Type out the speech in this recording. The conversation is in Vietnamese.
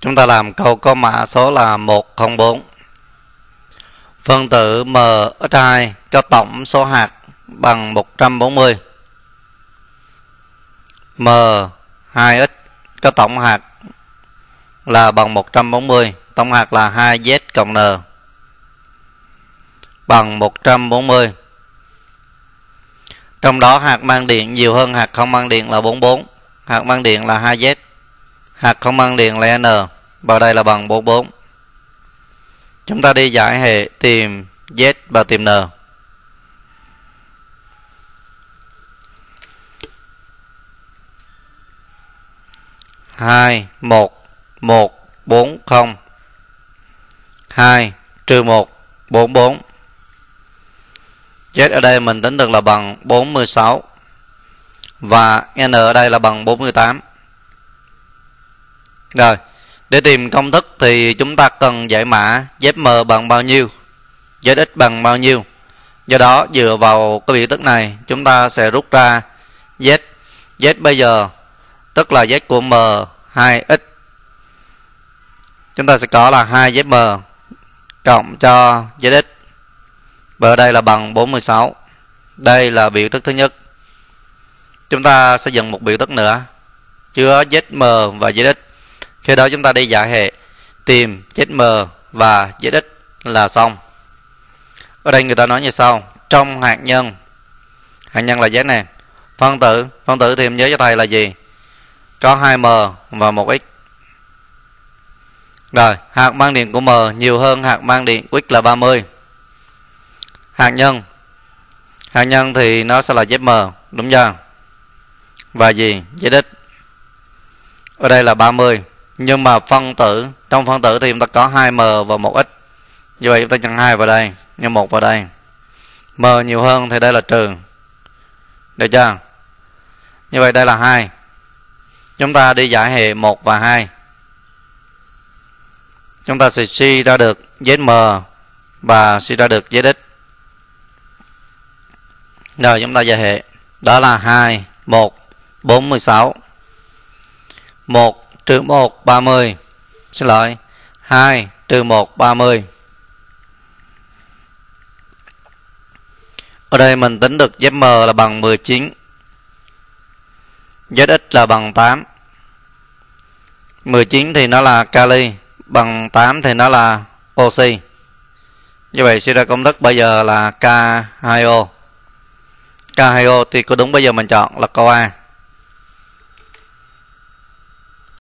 Chúng ta làm câu có mã số là 104. Phân tử M ít 2 có tổng số hạt bằng 140. M 2x có tổng hạt là bằng 140. Tổng hạt là 2z cộng n bằng 140. Trong đó hạt mang điện nhiều hơn, hạt không mang điện là 44. Hạt mang điện là 2z. Hạt không mang điện là n. và đây là bằng 44. Chúng ta đi giải hệ tìm z và tìm n. hai, một một, bốn, không hai, trừ một, bốn bốn Z ở đây mình tính được là bằng 46 và N ở đây là bằng 48 rồi, để tìm công thức thì chúng ta cần giải mã ZM bằng bao nhiêu ZX bằng bao nhiêu. Do đó, dựa vào cái biểu thức này, chúng ta sẽ rút ra Z Z bây giờ, tức là Z của M 2X chúng ta sẽ có là 2ZM cộng cho ZX và ở đây là bằng 46 đây là biểu thức thứ nhất. Chúng ta sẽ dựng một biểu thức nữa. Chứa zm và zx khi đó chúng ta đi giải hệ, tìm zm và zx là xong. Ở đây người ta nói như sau, trong hạt nhân hạt nhân là z này, phân tử phân tử thì em nhớ cho thầy là gì? Có 2m và 1x rồi, hạt mang điện của m nhiều hơn hạt mang điện của x là 30 hạt nhân hạt nhân thì nó sẽ là zm đúng chưa? Và gì? Zx ở đây là 30 nhưng mà phân tử trong phân tử thì chúng ta có 2m và 1x như vậy chúng ta nhân hai vào đây nhân một vào đây. M nhiều hơn thì đây là trừ được chưa? Như vậy đây là hai. Chúng ta đi giải hệ 1 và 2 chúng ta sẽ suy ra được zm và suy ra được zx rồi chúng ta giải hệ. Đó là 2, 1, 46. 1 trừ 1, 30. Xin lỗi. 2 trừ 1, 30. Ở đây mình tính được ZM là bằng 19. ZX là bằng 8. 19 thì nó là kali, bằng 8 thì nó là oxy. Như vậy suy ra công thức bây giờ là K2O. K2O thì có đúng bây giờ mình chọn là câu A